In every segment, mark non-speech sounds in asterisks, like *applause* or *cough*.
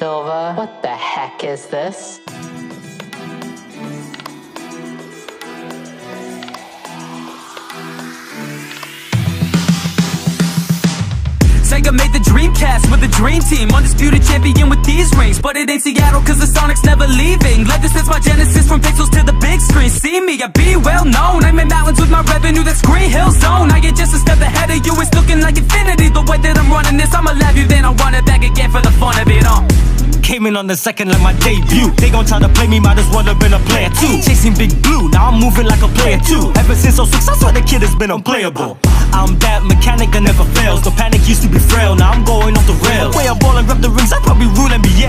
Silva. What the heck is this? Sega made the Dreamcast with a dream team Undisputed champion with these rings. But it ain't Seattle cause the Sonic's never leaving. Led this since my genesis from pixels to the big screen. See me, I be well known. I'm in mountains with my revenue that's Green Hill Zone. I get just a step ahead of you, it's looking like infinity. The way that I'm running this, I'ma love you Then I'll run it back again for Came in on the second like my debut. They gon' try to play me, might as well have been a player too. Chasing Big Blue, now I'm moving like a player too. Ever since 06, I saw the kid has been unplayable. I'm that mechanic that never fails. The panic used to be frail, now I'm going off the rails. Way I ball and grab the rings, I probably rule and So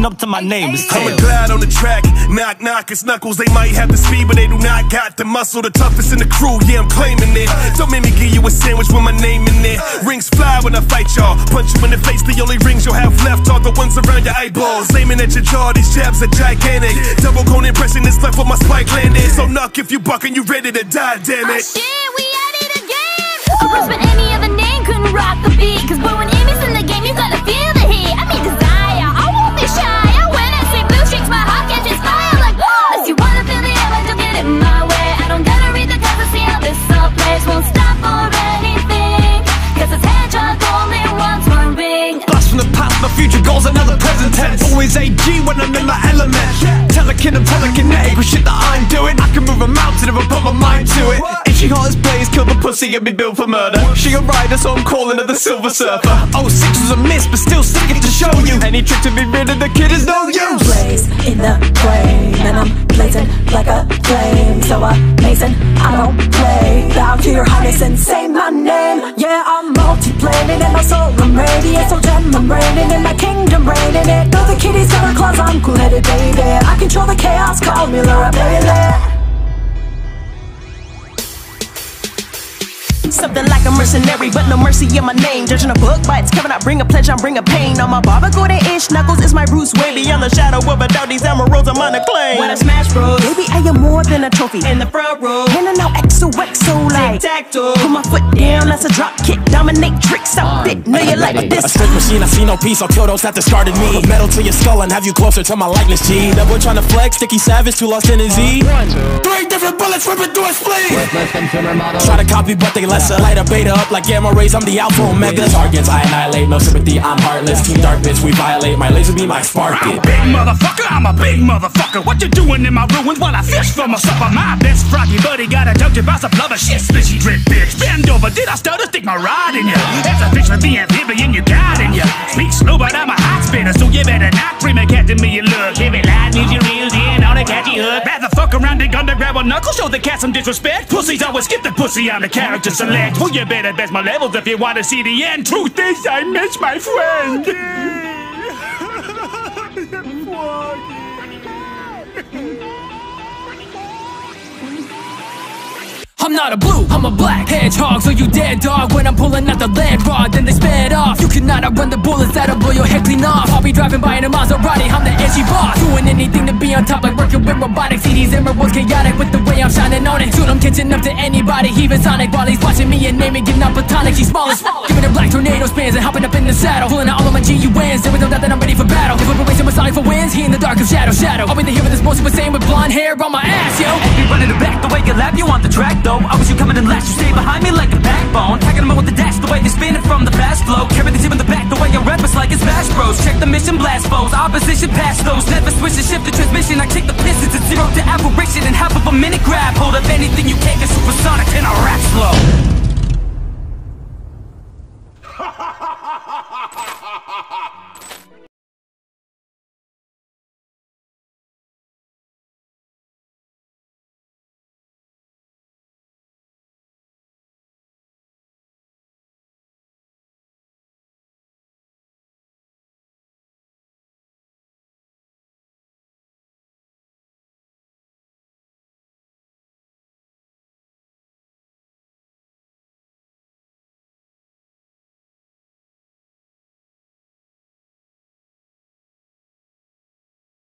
way you matching up to my name is I'm a glide on the track, knock knock, it's knuckles. They might have the speed, but they do not got the muscle. The toughest in the crew, yeah, I'm claiming it. Don't make me give you a sandwich with my name in it. Rings fly when I fight y'all. Punch you in the face, the only rings you'll have left are the ones around your eyeballs. Aiming at your jaw, these jabs are gigantic. Double cone impression is left with my spike landed. So knock if you buck and you ready to die, damn Oh it. shit, we at it again! A verse with any other name couldn't rock the beat. Cause boy, when Amy's in the game, you gotta feel Telekin, I'm telekinetic with shit that I'm doing. I can move a mountain if I put my mind to it. If she hot as blaze, kill the pussy and be built for murder. She a rider, so I'm calling her the Silver Surfer. 06 was a miss, but still sticking to show you. Any trick to be rid of the kid is no use. blaze in the flame And I'm blazing like a flame So amazing, I don't play Bow to your highness and say my name Yeah, I'm multi-planet and also I'm radiant So gem, I'm reigning in my kingdom reigning it Though the kitty's got her claws, I'm cool-headed baby I control the chaos, call me Laura Bailey Something like a mercenary, but no mercy in my name. Judging a book by its cover, I bring a pledge, I bring a pain. On my barber, golden inch knuckles is my roots way beyond the shadow of a doubt. These emeralds, I'm on a claim. When I smash bros Baby, I am more than a trophy. in the front row And I know XOXO like. Tic-tac-toe Put my foot down, that's a drop kick. Dominate tricks, I'm fit. Know you like this. A this. strict machine, I see no peace. I'll kill those that discarded me. Put metal to your skull and have you closer to my likeness, G. That boy to flex, sticky savage, too lost in his Z. Three different bullets ripping through his spleen. Try to copy, but they lesser. Light a beta up like gamma rays. I'm the alpha omega. Targets I annihilate, no sympathy. I'm heartless. Team dark bitch, we violate. My laser beam, I spark I'm a it. big motherfucker, I'm a big motherfucker. What you doing in my ruins while I fish for my supper? My best froggy buddy got a joke about some blubber shit. Splishy drip bitch, bend over. Did I stutter? Stick my rod in ya. That's a fish with the amphibian you got in ya. Speak slow, but I'm a hot spinner, so you better not dream of catching me. Look, if it lies, leaves you reels in on a catchy hook. Rather fuck around the gun to grab a knuckle, show the cat some disrespect. Pussies always skip the pussy on the character select. Well, you better best my levels if you want to see the end. Truth is, I miss my friend. *laughs* I'm not a blue, I'm a black hedgehog. So you dead dog when I'm pulling out the lead rod Then they sped off Cannot outrun the bullets that'll blow your head clean off. I'll be driving by in a Maserati, I'm the edgy boss. Doing anything to be on top like working with robotics. See these emeralds chaotic with the way I'm shining on it. Shoot, I'm catching up to anybody, even Sonic. While he's watching me and naming, getting out platonic She's small as fuck, giving her black tornado spins And hopping up in the saddle, pulling out all of my GUNs There with no doubt that I'm ready for battle. If we're racing with Sonic for wins, he in the dark of shadow, shadow. I'll be the hero that's most super saiyan with blonde hair on my ass, yo. Be running the back, the way you lap, you on the track though. I was you coming in last, you stay behind me like a backbone. Tagging them out with the dash, the way they spinning from the fast flow. Carry the team in the back, the way I rap is like it's Smash Bros. Check the mission, blast foes, opposition past those. Never switch and shift the transmission, I kick the pistons to zero to aberration In half of a minute grab, hold up anything you can Get supersonic and I rap slow